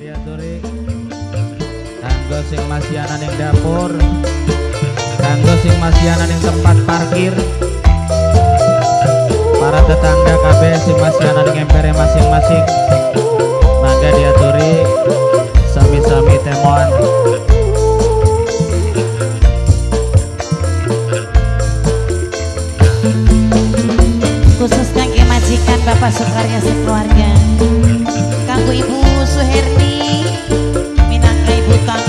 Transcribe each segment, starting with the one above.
diaturi kanggo sing masih ana ning dapur. Kanggo sing masih ana ning tempat parkir. Para tetangga kabeh sing masih ana ning empere masing-masing. Mangga diaturi sami-sami temoan khusus kangge majikan Bapak Sukarya sekeluarga Ibu Suherni minangka ibu tuan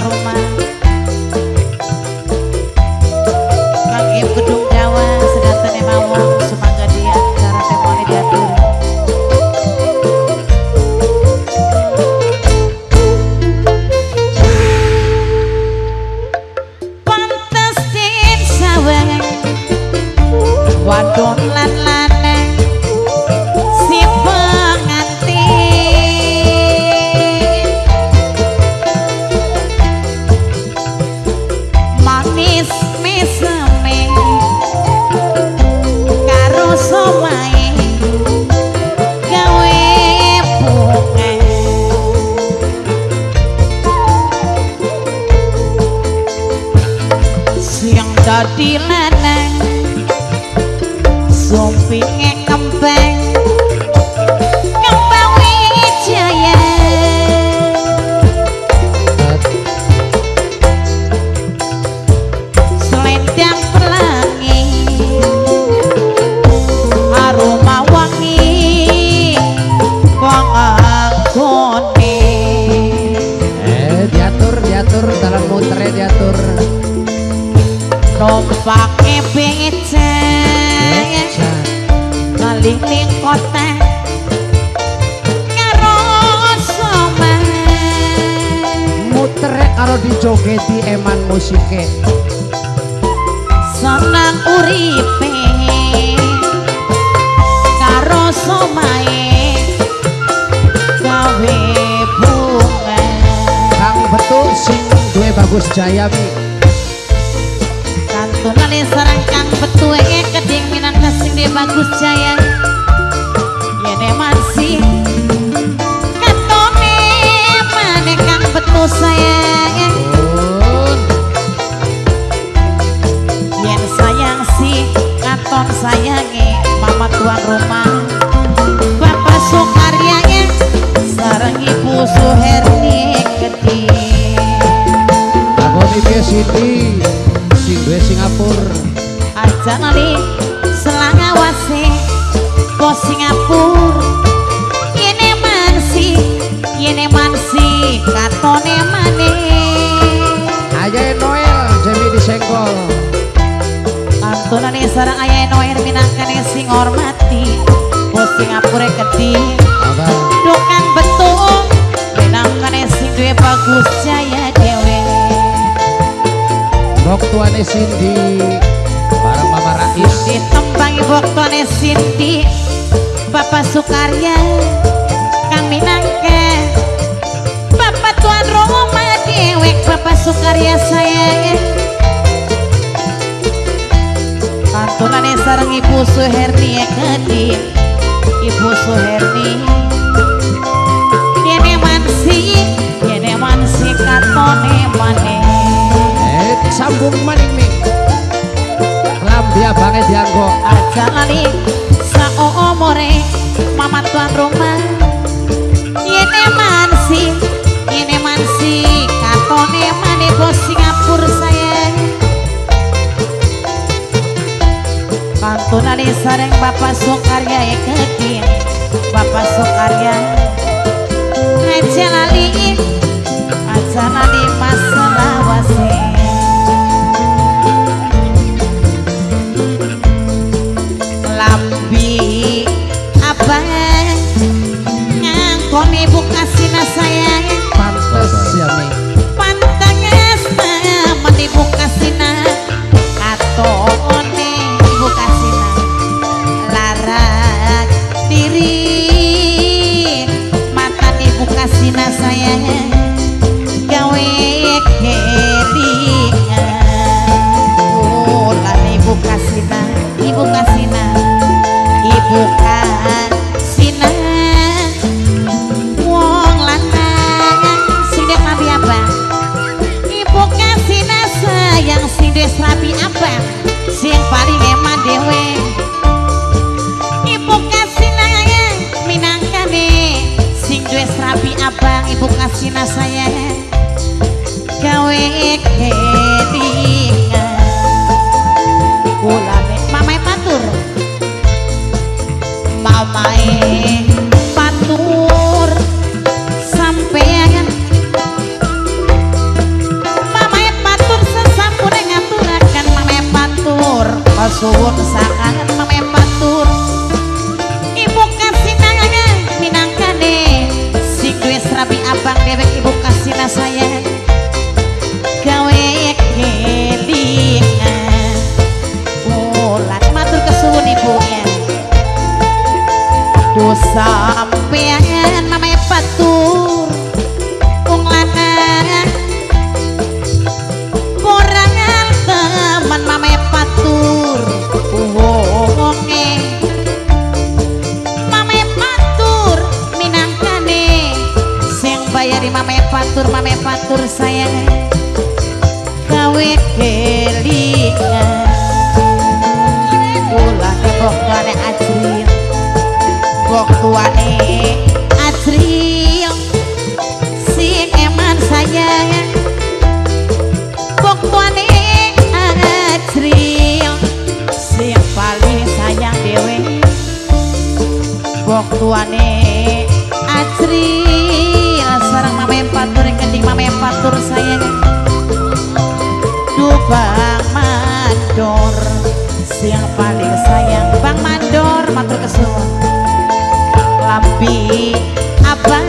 duwe bagus jaya mi. kantungane sarang kang betue keding minangka sing de bagus jaya yene mansi katone mane kang betul sayang. Yen sayang si katon mama tuan rumah Bapak Sukaryanya sarang ibu Suherni gede Nih Siti, sing duwe Singapura. Aja nali selang awase bos Singapura Yene mansi Yene mansi katone mane Aja Noel, Jemi disenggol. Antunane sarang ayah Noer minangkane sing hormati bos Singapura Apa? Dukan betul Menangkan sing duwe bagus jaya Bok tuane Cindy, bareng Mama Rais. Ditembangi boktone Cindy Bapak Sukarya Kang Minangka. Bapak Tuan Roma dewek Bapak Sukarya saya Kantunane sareng Ibu Suherni gede Ibu Suherni. Yene mansi Yene mansi katone maneh. Eh, sambung maning mi. Lambi abange dianggo. aja lali saomore mama tuan rumah yene mansi yene mansi katone mane bos Singapura sayang kantunane sareng bapak Sokarya ya keding bapak Sokarya aja lali aja lali tuane ajri sing eman sayang kok tuane ajri sing ya. paling sayang dewe. Kok tuane ajri sarang mame patur keting mame patur sayang duh ya. bang mandor. Sing paling sayang bang mandor matur kesuwun lapi abang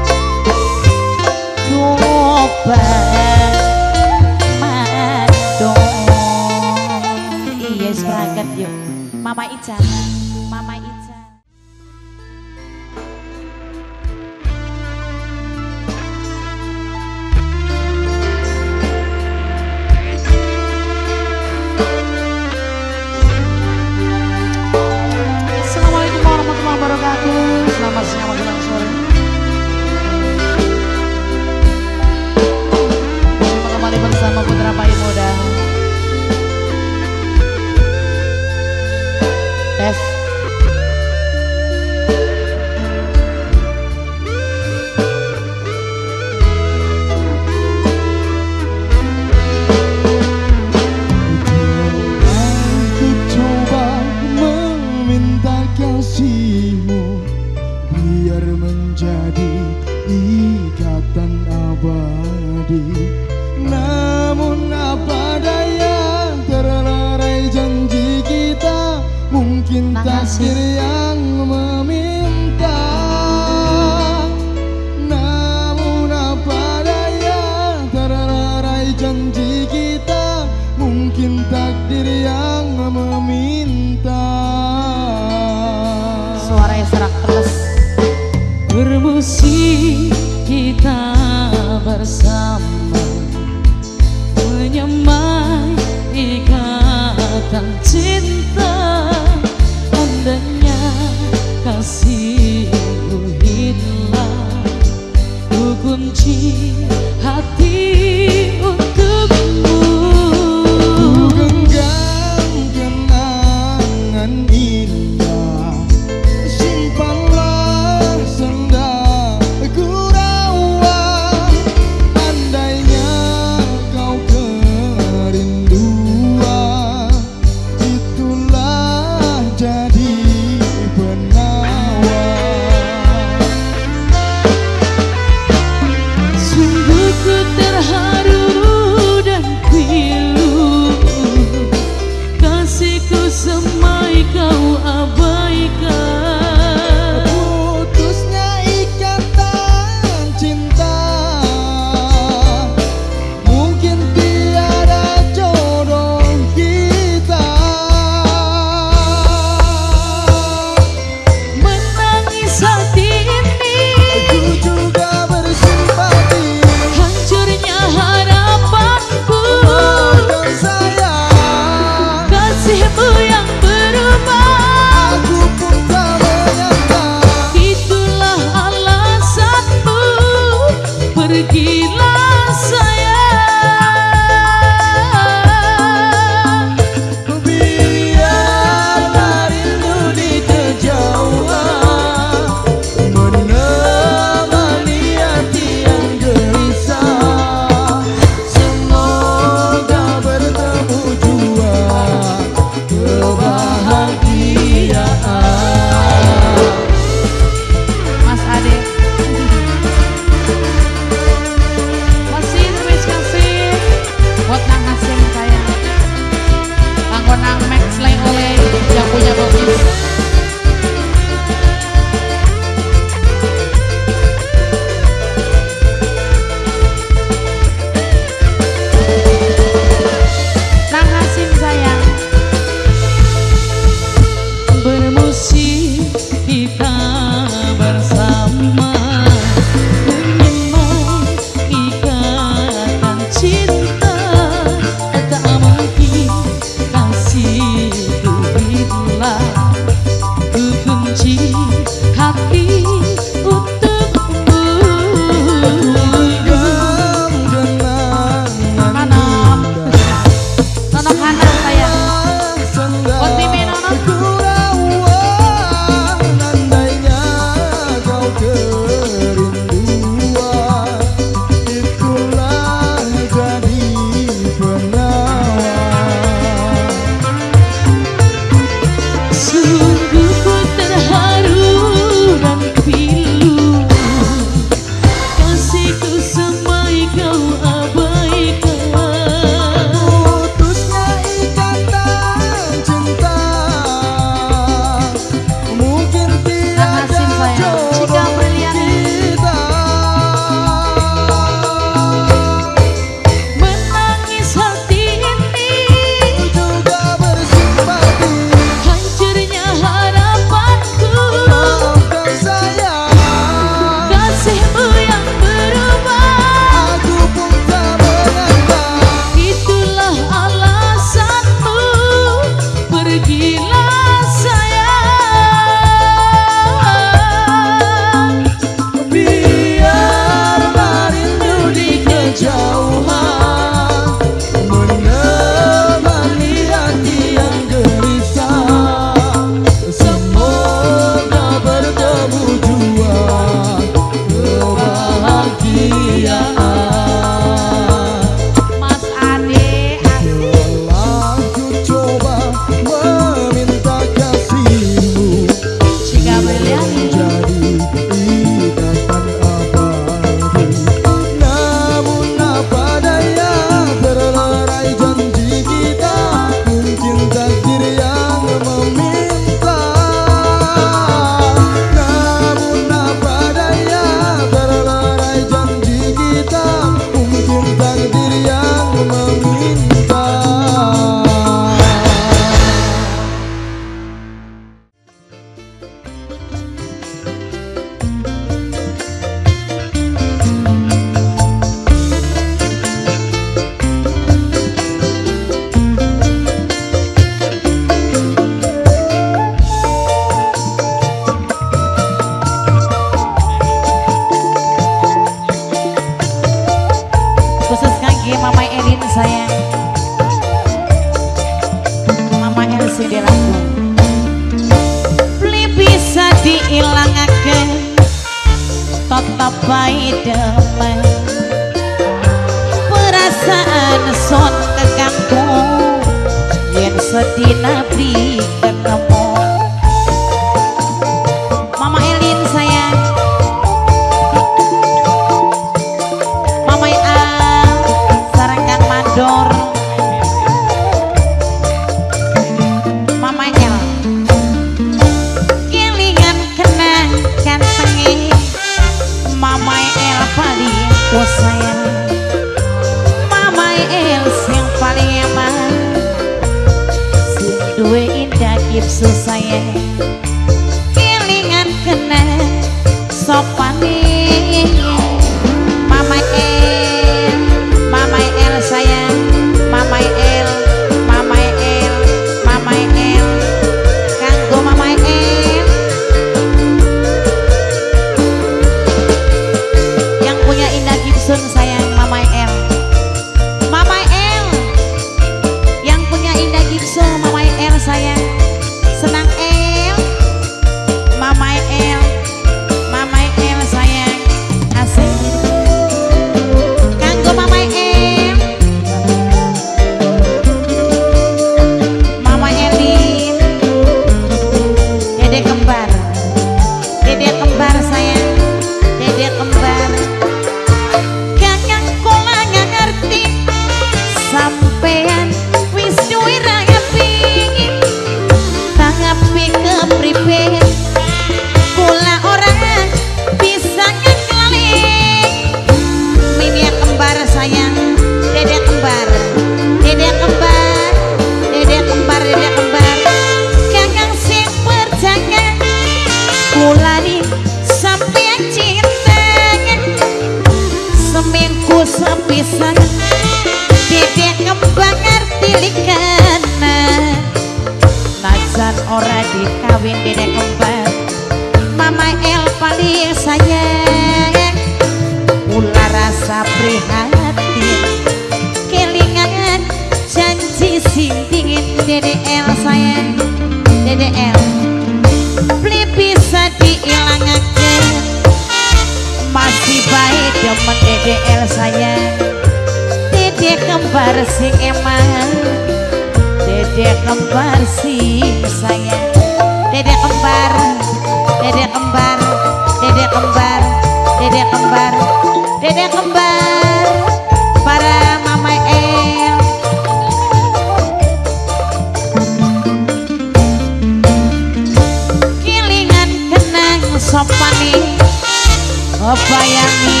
bayangi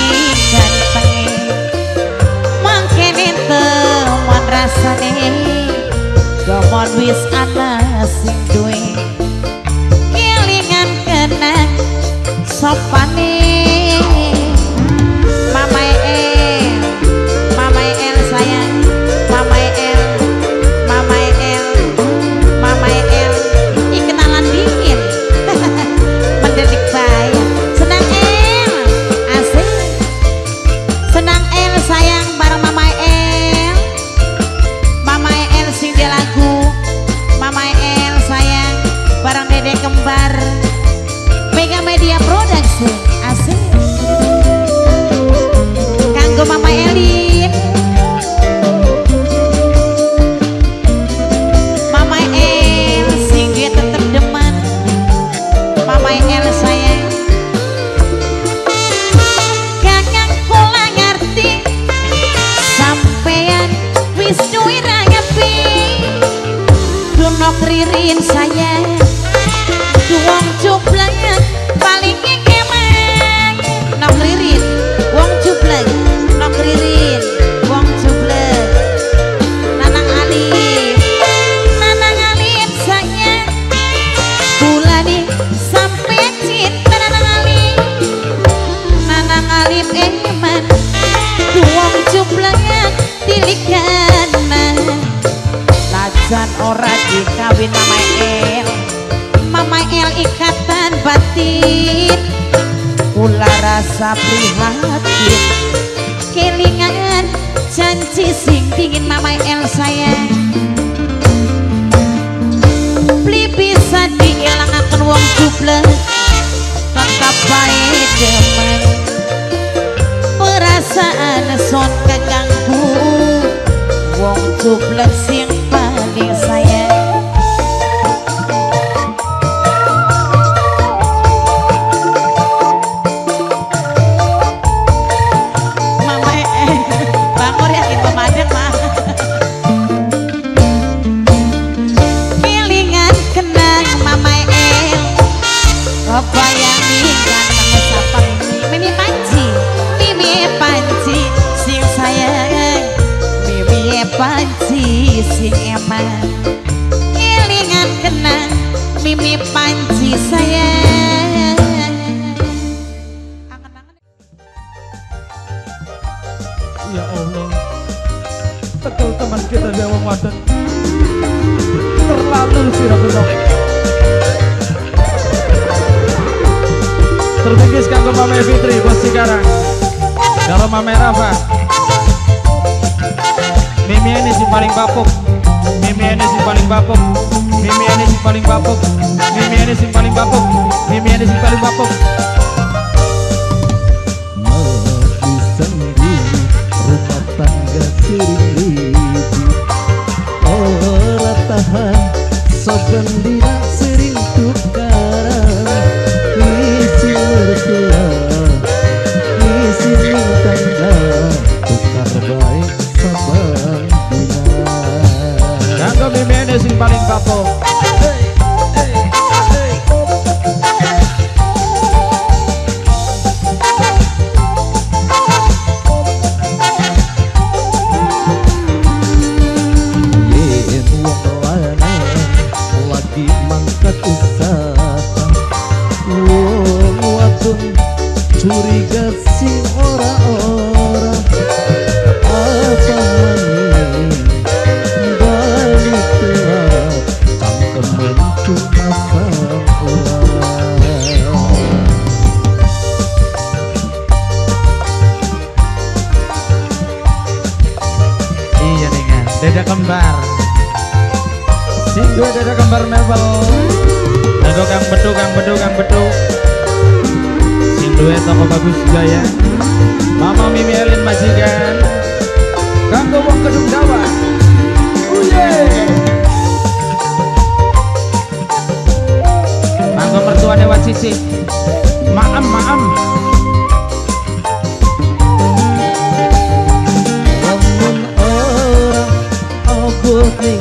ganteng mangkene teman rasane. Gomon wis ana sing duwe kelingan kenang sopane saat son kakangku wong cuplek sing Iya dengan dada kembar. Si gue dada kembar mebel Dado kang beduk kang beduk kang beduk. Sing duet toko bagus juga ya. Mama Mimi Elin majikan. Kanggo gobong kedung dawa. Oh yeah. sisi maem maem aku.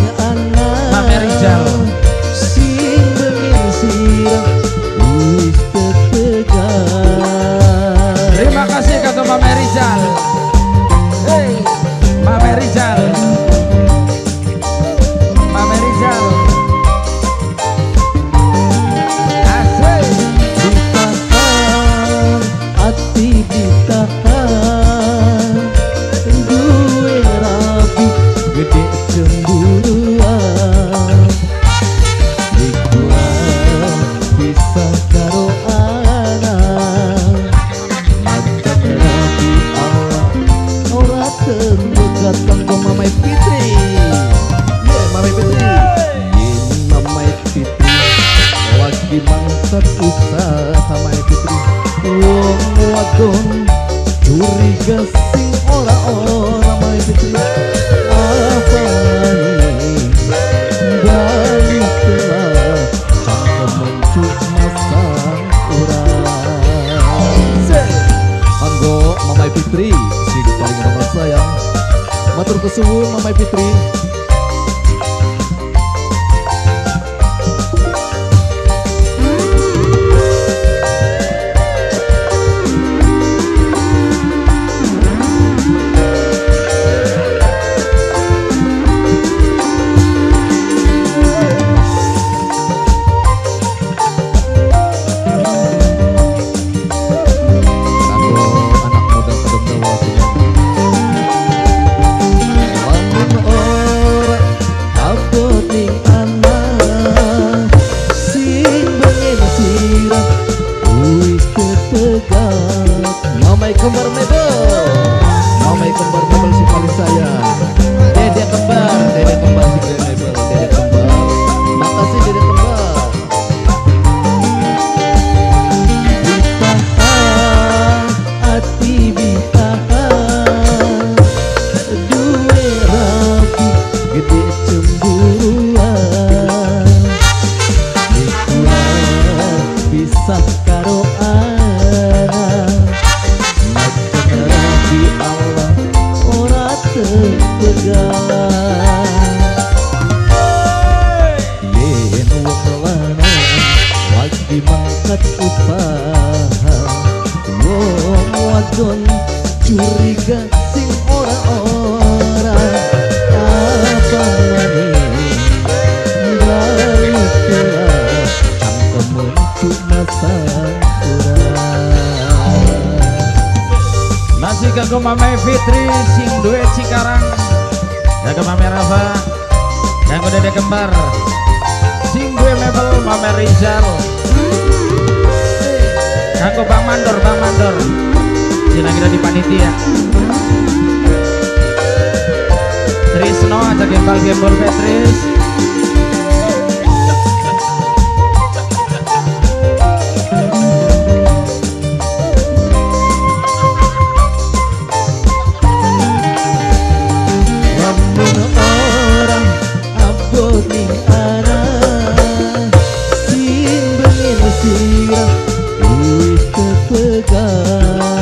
gairah Luis kepegang.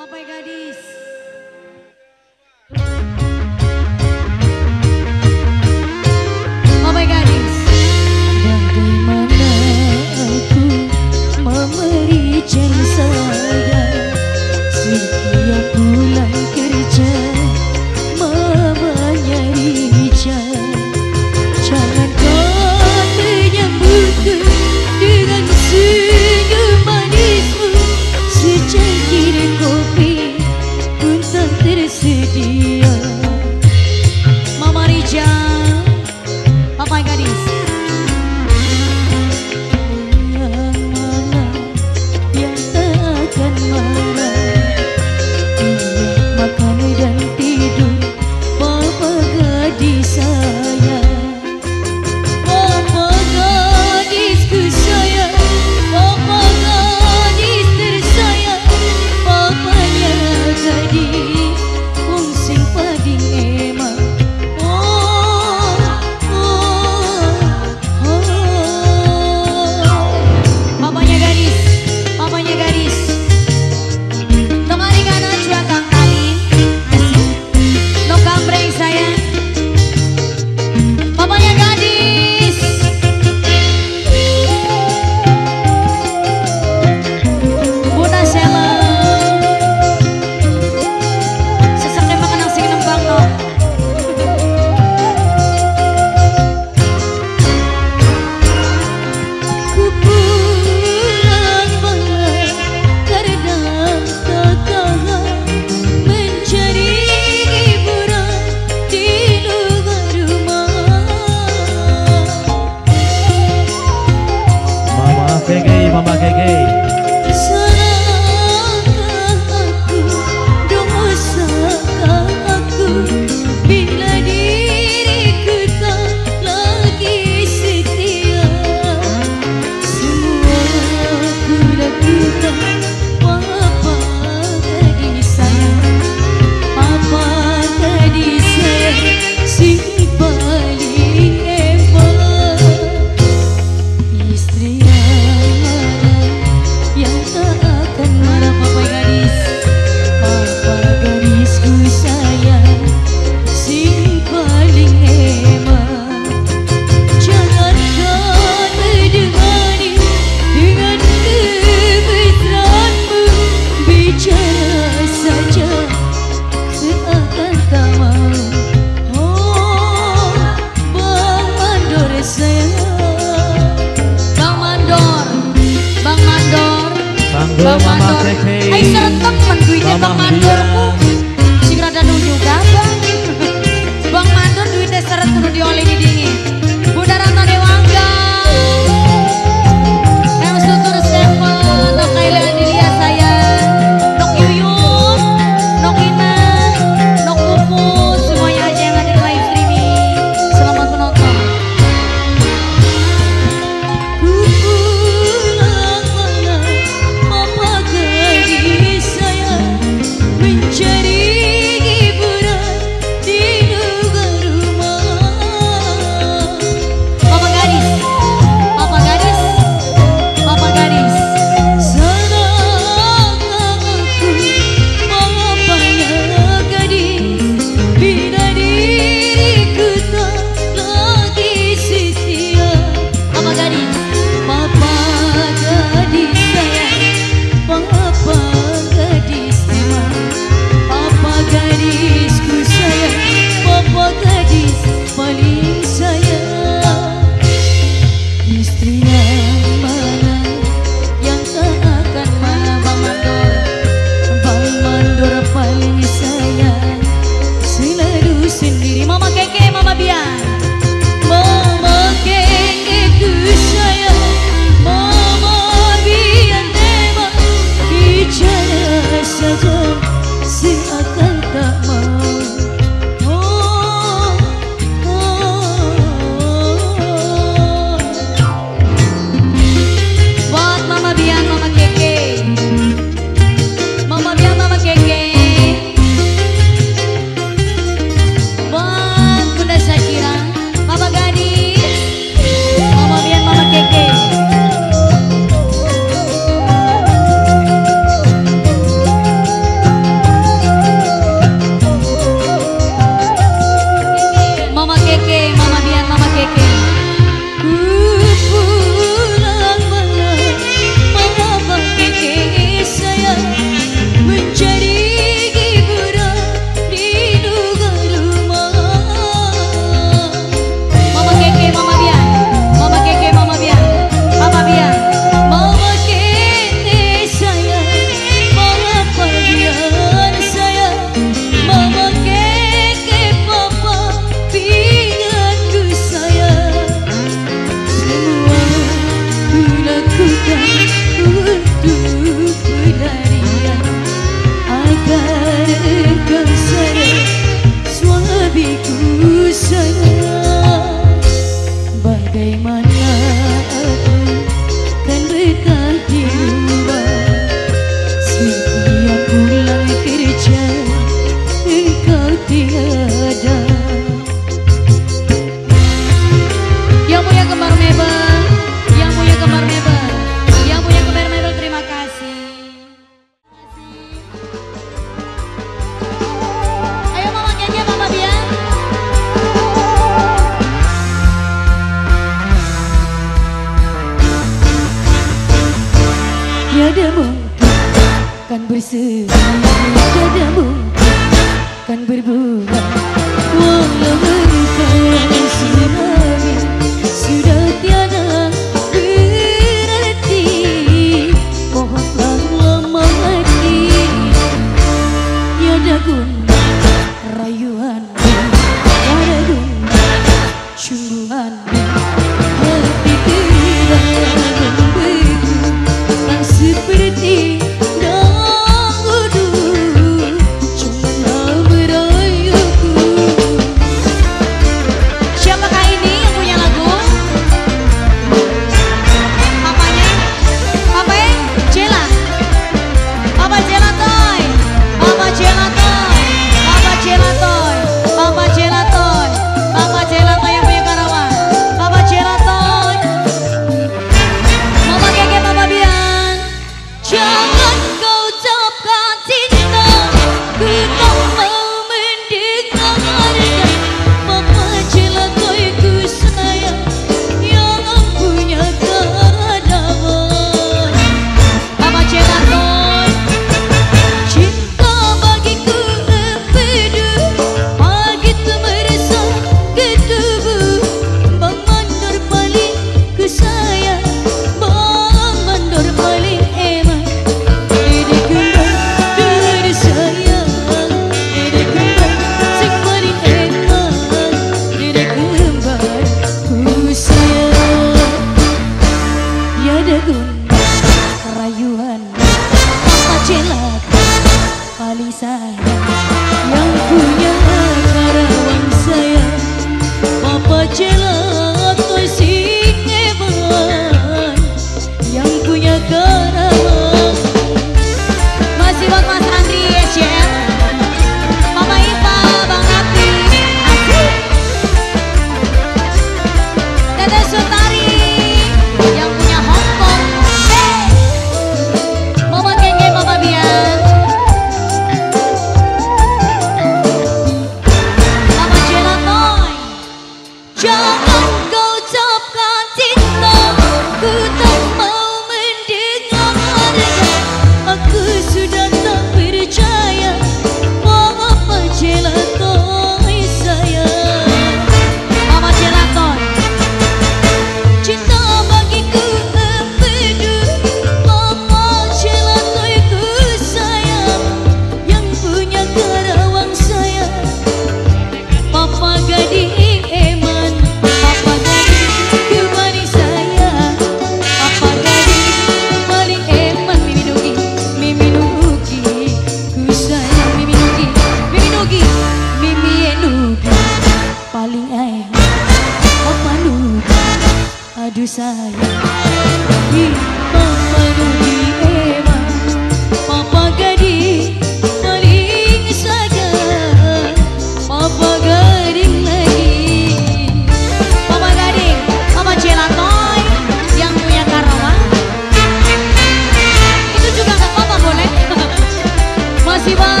recibas.